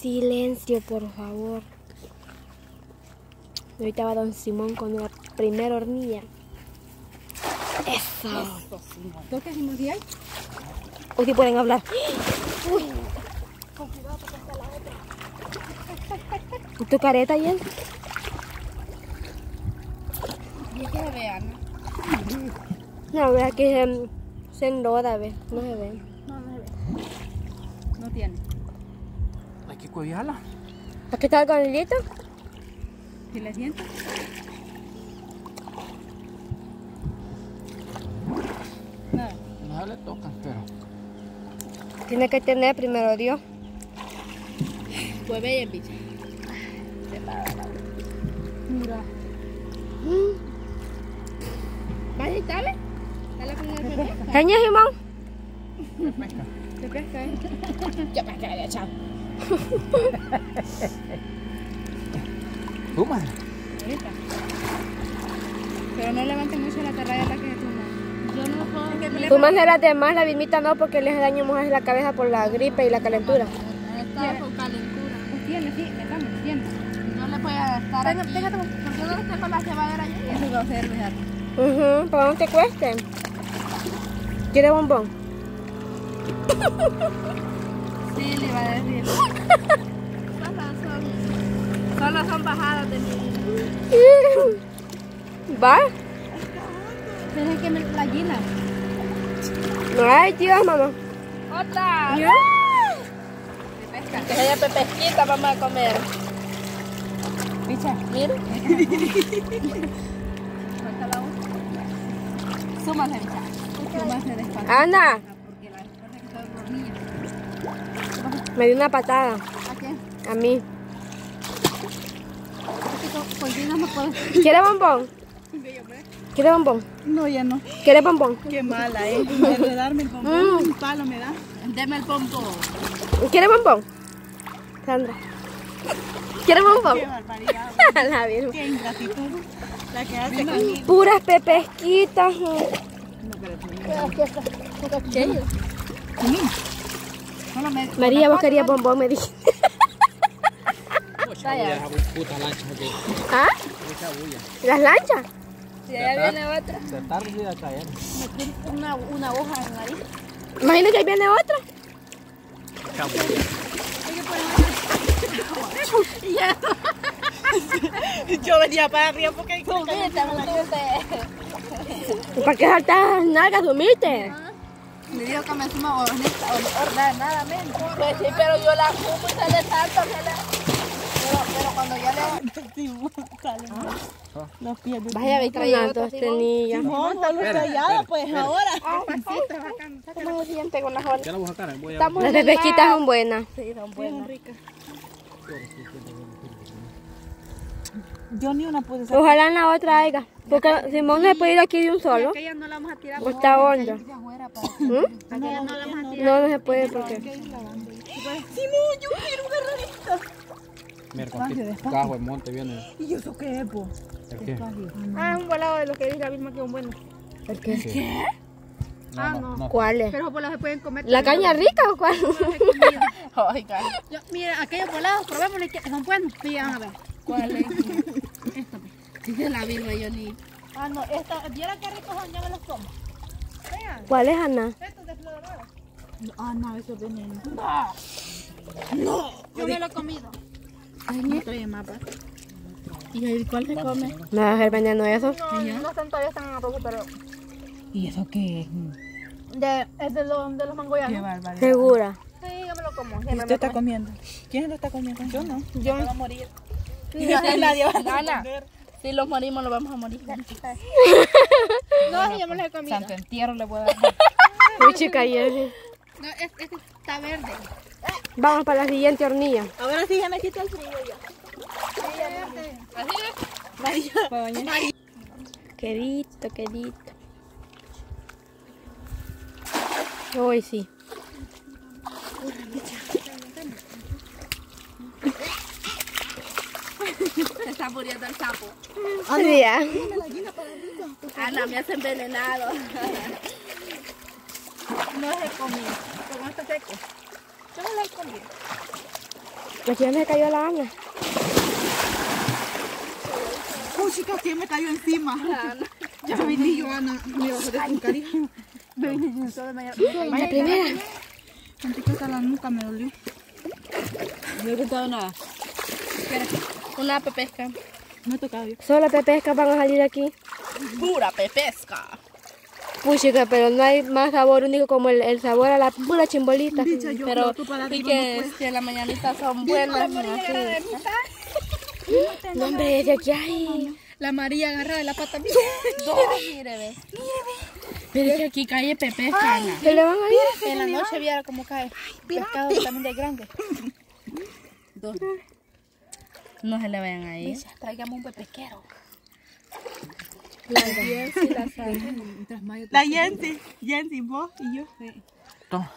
Silencio, por favor. Ahorita va Don Simón con la primera hornilla. Eso. ¿Dos que hacemos de ahí? Uy, pueden hablar. Uy. ¿Y tu careta, Jen? Y es que se vean. No, vea que se, se enroda, ve. No se ve. No, no se ve. No tiene. Hay que cuidarla. ¿Aquí está el conejito? ¿Si le siento? Nada. No le tocan, pero. Tiene que tener primero Dios. Pues bella el bicho. Mira. Vaya, dale. Dale con el bebé. Seña, Simón. ¿Te pesca, eh? Ya pesca, ya, chao. Tú, madre. Ahorita. Pero no levanten mucho la terraya la que se tuma. Yo no puedo. Es que me Tú más de las demás, la mismita no, porque les daño más la cabeza por la gripe y la calentura. Está con calentura. Tiene, sí, metamos, tiene. No le puede estar Tenga, aquí. ¿Por qué no le tengo la cebadera allá? Eso va a ser, fíjate. ¿para dónde te cueste? ¿Quiere bombón? Sí, le iba a decir. Solo son, solo son bajadas de mi... ¿Va? Tienes que me la gallina. Ay, tío, mamá. ¡Otra! ¿Ya? De pesca. Que haya pepesquita vamos a comer. Picha, mira. Suéltala una. Súmase, Picha. Súmase despacio. Ana, me dio una patada. ¿A qué? A mí. No. ¿Quiere bombón? ¿Quiere bombón? No, ya no. ¿Quiere bombón? Qué mala, ¿eh? Enredarme el Mm. Un palo me da. Deme el pompo. ¿Quiere bombón? Sandra. ¿Quiere bombón? Qué barbaridad. la virgen. Qué ingratitud. La que hace conmigo. Puras pepesquitas. ¿Qué? Solo me... María, vos querías bombón, me dijiste. ¿Ah? ¿Las lanchas? Si allá viene otra. De tarde sí va a caer. Me tiro una, una hoja en la nariz. Imagina que ahí viene otra. Yo venía para arriba porque... Subiste, subiste. ¿Para qué saltas nalgas, sumiste? Me dijo que me suma ordenadamente. Pues sí, pero yo la fumo y sale tanto que le... Pero, pero cuando yo le... Los pies de Vaya, ve tronando este niño. No, solo Espera, callada, pues espera. ahora. ¿Cómo se siente con las olas? ¿Qué la voy a sacar? Voy a... Estamos Las mar. son buenas. Sí, son buenas. ricas. Yo ni una pude sacar. Ojalá en la otra haya. Porque Simón no se puede ir aquí de un solo. Aquella no la vamos a tirar. O está afuera para... ¿Mm? Aquella no la vamos a tirar. No, no se puede porque. Simón, yo quiero una ranita. Mira, con qué cajo de monte viene. ¿Y eso qué es, po? ¿El qué? Ah, es un volado de lo que dice la misma que es un bueno. ¿El qué? ¿Qué? Ah, No, no, no. no. ¿Cuál es? Pero se pueden comer. ¿La caña rica o cuál? Oiga. Yo, mira, aquellos volados, probémosle que son buenos. Sí, a ver. ¿Cuál Dice la yo ni. Ah, no, esta, viera qué ricos son, ya me los como. Vean, ¿Cuál es, Ana? estos de flor dorada. Ah, no, eso es veneno. No. No. Yo me lo he comido. Ay, no trae mapa. ¿Y el cuál se come? ¿Me va a hacer veneno eso? No, no están todavía están en arroz, pero. ¿Y eso qué es? De, es de, los de los mangoyanos. barbaridad. Segura. Sí, yo me lo como. ¿Y usted está comiendo? ¿Quién lo está comiendo? Yo no. Yo me voy a morir. Nadie va a. Si los morimos, lo vamos a morir. No, yo me los he comido. Santo entierro le voy a dar. Uy, chica, y ese. No, es- este está verde. Vamos para la siguiente hornilla. Ahora sí ya me quito el frío ya. ¿Así es? Quedito, quedito. Uy, sí. Se está muriendo el sapo. Sí, ya. Ana, me has envenenado. No los he comido. Como está seco. Yo no los he comido. Aquí ya me cayó la Ana. Uy, chica, ¿quién me cayó encima? Ya me vine yo, Ana. Me bajó de tu cariño. La primera. Sentí que hasta la nuca me dolió. No he contado nada. Espera, una pepesca. No he tocado yo. Solo pepescas van a salir de aquí. Pura pepesca. Puchica, pero no hay más sabor único como el, el sabor a la pura chimbolita. Bicha, yo Pero arriba que, no que las mañanitas son buenas. así. No, hombre, de aquí hay. La María agarra de la pata. Mire, mire, ve. Pero es que aquí cae pepesca, Ana. ¿Se le van a ir? En la noche viera cómo cae. Pescado también de grande. Dos. No se le vayan a ir. Traigamos un pepesquero. La diez y la. La Yancy. Yancy, vos y yo. Toma.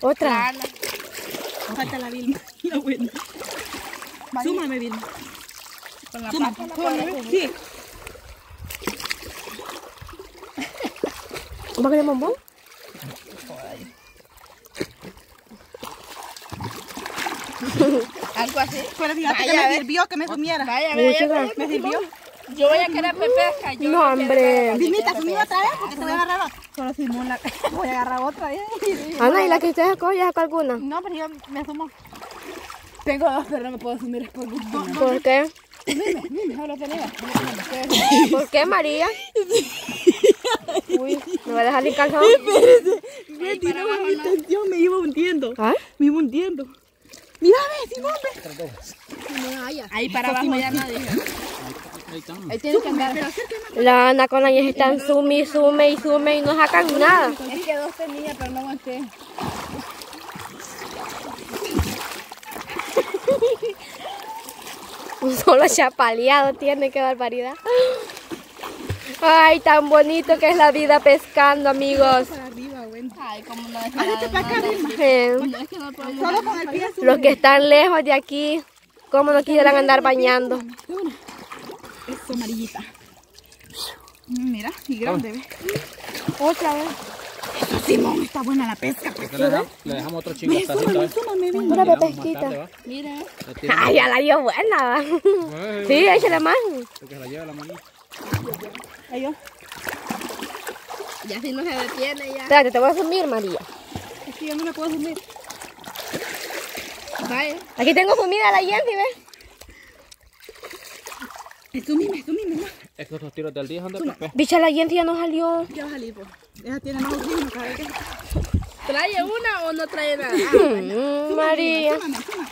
Otra. Falta la Vilma. La buena. Súmame, Vilma. Con la Súmame. pata. Súmame. Sí. ¿Cómo que le bombón? Algo así. Pero fíjate Vaya, que a me ver. sirvió que me comiera. Vaya, Puchica. vaya. Me sirvió. Yo voy a querer pepesca. Yo No, hombre. Vilmita, sumime otra vez porque te voy a agarrar otra. Solo simula. Voy a agarrar otra. ¿eh? Ana, ¿y la que usted sacó? ¿Ya sacó alguna? No, pero yo me asumo. Tengo dos, pero no me puedo asumir. Por gusto. ¿Por qué? ¿Por qué, María? Uy, ¿me va a dejar sin calzón? Me tiró mi tensión, me iba hundiendo. ¿Ah? Me iba hundiendo. Mira, ve, Simón, ve. Ahí para abajo ya nadie. Ahí tienes que andar. La Ana con la Ñez están sume y sume y sume y no sacan nada. Es que dos tenía, pero no aguanté. Un solo chapaleado tiene, qué barbaridad. Ay, tan bonito que es la vida pescando, amigos. Ay, como no es. Eh, Es que los que están lejos de aquí, ¿cómo no quisieran andar bañando? Eso, amarillita. Mira, y grande, ve. Otra vez. Simón, está buena la pesca. Entonces le, dejamos, le dejamos otro chingo hasta ven. Una ¿va? Mira. Ay, ya la dio buena. Sí, échale más. Que se la lleva la manita. Ahí yo. Ya si no se detiene ya. Espérate, te voy a sumir, María. Es que yo no me puedo subir. Vaya. Aquí tengo sumida la Yancy, ¿ves? Súmime, súmime, no. Es que estos tiros del día son de pepe. Bicha, la Yancy ya no salió. Ya va a salir, pues. Ella tiene más oxígeno cada vez que... ¿Trae una o no trae nada? Mm, María. Súmame, súmame.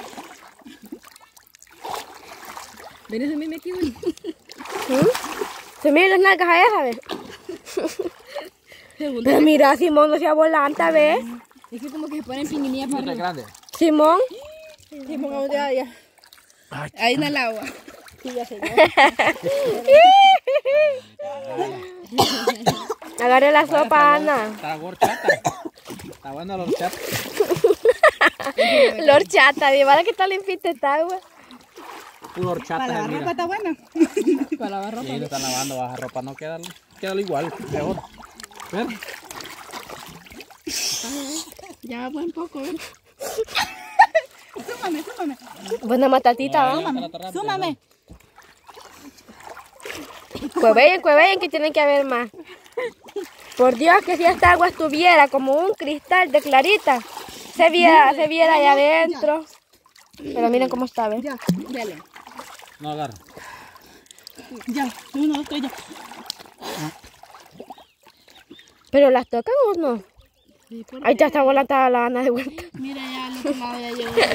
Ven, súmime aquí, ven. ¿Mm? Sumir las nalgas a esa, ¿ves? Pero mira, Simón no sea volanta, ¿ves? Es que como que se ponen pinguinillas para es grande. Simón. Sí, pongamos ya, ya. Ahí en el agua. Sí, ya sé. Agarre la sopa, Ana. Está horchata. Está buena la horchata. Lorchata, de verdad que está limpita esta agua. Puro horchata. Para la ropa está buena. Para lavar ropa. Sí, lo están lavando, baja ropa, no queda, queda igual, peor. Ver, Ya va un poco. Súmame, súmame. Buena matatita, ¿va? Súmame, súmame. Cueveyen, cueveyen, que tienen que haber más. Por Dios, que si esta agua estuviera como un cristal de clarita, se viera, se viera allá adentro. Pero miren cómo está, ¿ves? Ya, Dale. no agarra. ya. Uno, dos, tres, ya. ¿Pero las tocan o no? Ahí está, está volanta la Ana de vuelta. Mira ya al otro lado ya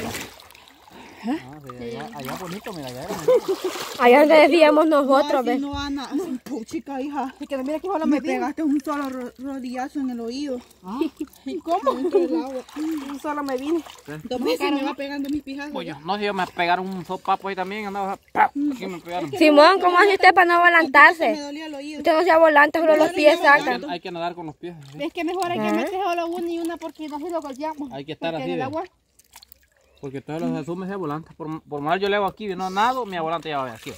Ah, sí, allá, allá bonito, mira, allá. Allá donde decíamos nosotros, ¿ves? no, Ana. Puchica, hija. Es que mira que solo me pegaste un solo ro- rodillazo en el oído. ¿Y cómo? Dentro del agua. Un solo me vine. Dos veces me va pegando mis. Pollo, no, si yo me pegaron un sopapo ahí también, andaba, me pegaron. Simón, ¿cómo hace usted para no Me volantarse? dolía el oído. Usted no sea volante, solo los pies Hay sacan. que, hay que nadar con los pies. Es que mejor hay que meter solo una y una porque no se lo golpeamos. hay que estar así, en el ve. agua. Porque todos los asumes es volante. Por, por mal yo le hago aquí, no nado, mi volante ya va aquí.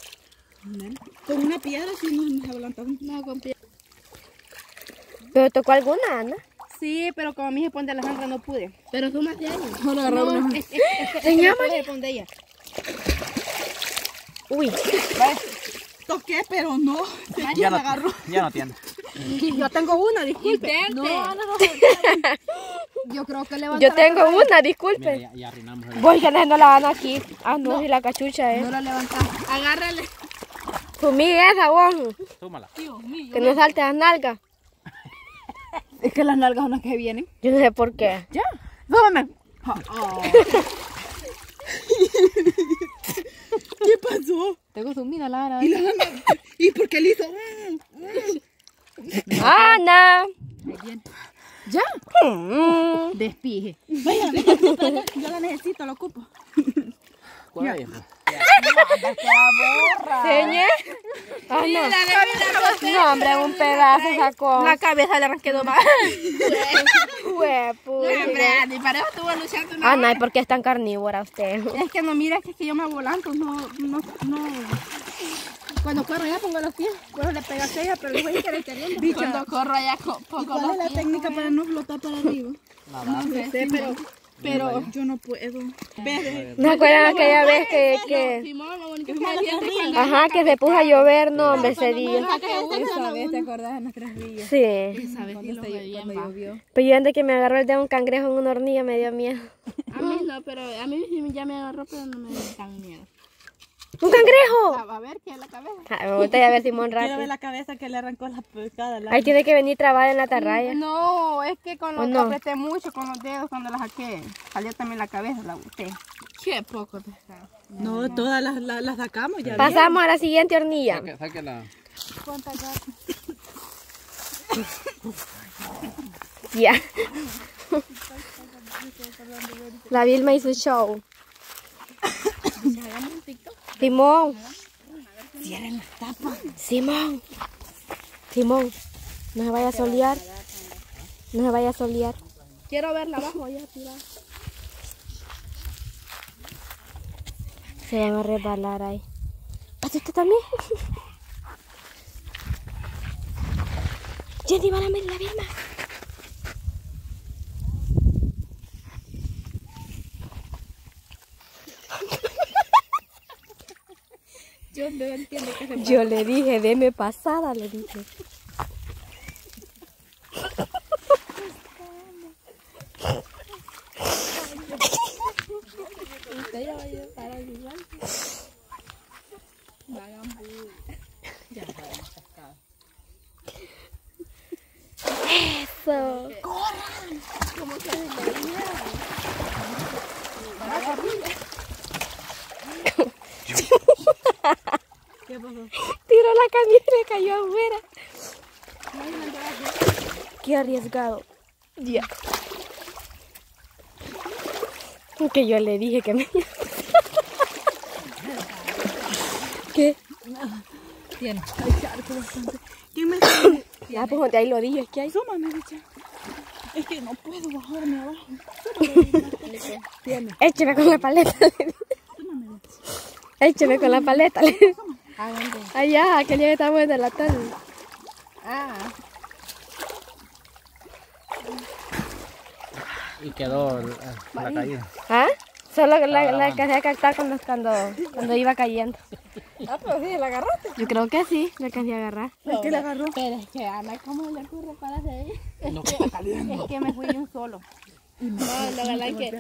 Con una piedra sí nos nos adelantamos. No, con pie. ¿Pero tocó alguna, Ana? Sí, pero como a mí se pone Alejandra no pude. Pero tú más de. Solo agarré No, una. es, es, es, es, pone ella. Uy, Toqué, pero no. Se Ya quién no, agarró. ya no tiene. Yo tengo una, disculpe. No, Yo creo que levanta yo la tengo cabeza. una, Mira, disculpe. ya, ya arruinamos el... Voy que no la van aquí. Ah, no, si la cachucha No es. la levanta. Agárrale. Sumí esa, vos. Súmala. Que no salte las nalgas. Es que las nalgas son las que vienen. Yo no sé por qué. Ya. Súbeme. ¿Qué pasó? Tengo sumida la ¿Y, la, ¿Y por qué le hizo? Ana. Ya. Mm. Despije. Vaya, yo la necesito, la ocupo. ¿Cuál es? ¿Señe? Ah, no. No, hombre, un pedazo sacó. La cabeza le arranqué dos más. Huepucha. ni para eso estuvo luchando Ah, no, ¿y por qué es tan carnívora usted? Es que no, mira, que es que yo me volanto, no, no, no. Cuando corro ya pongo los pies, bueno le pega a ella, pero luego ella quiere queriendo. Cuando corro ya co- ¿Y pongo cuál es los la pies. técnica para no flotar para arriba? Nada. No sé, pero, pero. Yo no puedo. ¿No acuerdan aquella vez que, que... Ajá, que se puso a llover, no, hombre, ese día. Esa vez te acordás de nuestras villas. Sí. Esa vez sí va. Pero yo antes que me agarró el de un cangrejo en una hornilla me dio miedo. A mí no, pero a mí ya me agarró, pero no me dio tan miedo. ¡Un cangrejo! A ver, ¿qué es la cabeza? Ah, me gusta ya ver Simón quiero ver rápido. la cabeza que le arrancó la pecada. La... Ahí tiene que venir trabada en la tarraya. No, es que con ¿O los no? apreté mucho con los dedos cuando la saqué. Salió también la cabeza, la boté. Qué poco pescado. No, todas las, las, las sacamos ya. Pasamos a la siguiente hornilla. Saque, saque la... Ya. La Vilma hizo show. Simón. Simón. Simón. No se vaya a solear. No se vaya a solear. Quiero verla abajo ya tirada. Se llama resbalar ahí. ¿Pasa usted también? Jenny, van a ver la Vilma. No entiendo que se Yo le dije, deme pasada, le dije. Eso. Tiró la camioneta y cayó afuera. Qué arriesgado. Ya. Que yo le dije que me... ¿Qué? ¿Quién me Ya, pues donde ahí lo dije, es que hay... Súmame, bicha. Es que no puedo bajarme abajo. Écheme con la paleta. le dije. Écheme con la paleta. Allá, aquel día que estábamos en la tarde. Ah, Y quedó el- la caída. ¿Ah? Solo la, la que hacía captar cuando, cuando, cuando iba cayendo. ah, pero sí, la agarraste. Yo creo que sí, la alcancé a agarrar. Es que la agarró. Pero es que Ana, ¿cómo le ocurre pararse ahí? Es, que, es que me fui de un solo. No, lo galán que...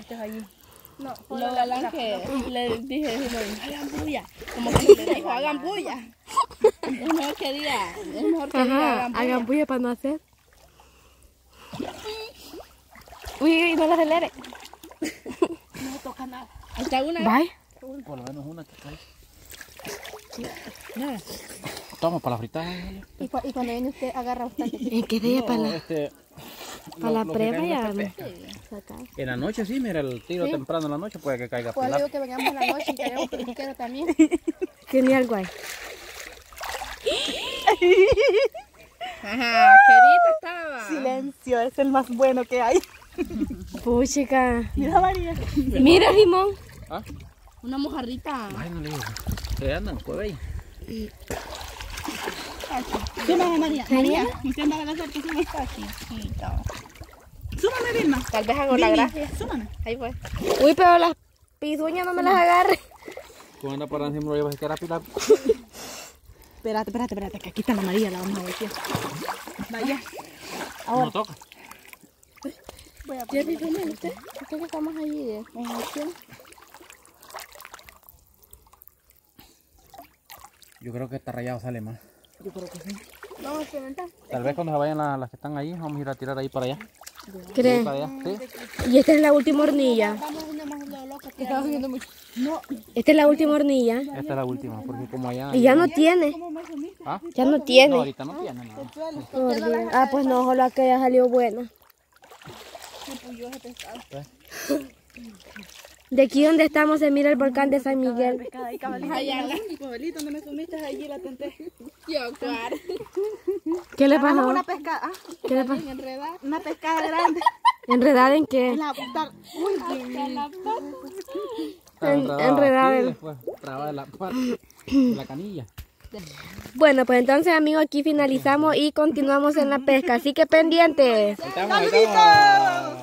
No, lo galán que le dije, hagan bulla. Como que le dijo, hagan bulla. Es mejor que diga, es mejor que diga, hagan bulla. hagan bulla para no hacer. Uy, uy, no la acelere. No toca nada. Hasta una Bye. Por lo menos una que cae. Toma para la fritada. Y, cu- y cuando viene usted, agarra bastante. ¿En qué día para la, Este, para la cae ya? en no? la noche sí, mira, el tiro temprano en la noche puede que caiga Pues digo que vengamos en la noche y que hagamos pesquero también. Tiene algo ahí. Ajá, estaba. Silencio, es el más bueno que hay. Puchica. Mira, María. Mira, Simón. ¿Ah? Una mojarrita. Ay, no le digo. Se andan, pues ahí. Súmame, María. María. Usted me va a hacer que súmame. Chiquito. Súmame, Vilma. Tal vez hago la gracia. Súmame. Ahí fue. Uy, pero las pisuñas no me las agarre. Con anda para encima lo llevas a quedar pilar. Espérate, espérate, espérate, que aquí está la María, la vamos a voltear. Vaya. No toca. Jerry, ¿dónde usted? Usted que estamos allí. Yo creo que este rayado sale más. Yo creo que sí. Vamos a experimentar. Tal vez cuando se vayan las, las que están ahí, vamos a ir a tirar ahí para allá. ¿Cree? Para allá, sí. Y esta es la última hornilla. Estaba subiendo mucho. Esta es la última hornilla. Esta es la última, porque como allá... Y ya no tiene. ¿Ah? Ya no No, tiene. ahorita no tiene nada. Por Dios. Ah, pues no, ojalá que haya salido buena. De aquí donde estamos se mira el volcán de San Miguel. Pavelito, ¿dónde me sumiste? Allí la tenté. Yo, claro. ¿Qué le Agarramos pasó? una pescada, ah, ¿Qué le pasó? una pescada grande. ¿Enredada en qué? En la Uy, Está En- la, parte de la canilla. Bueno, pues entonces amigos, aquí finalizamos y continuamos en la pesca. Así que pendientes. Estamos.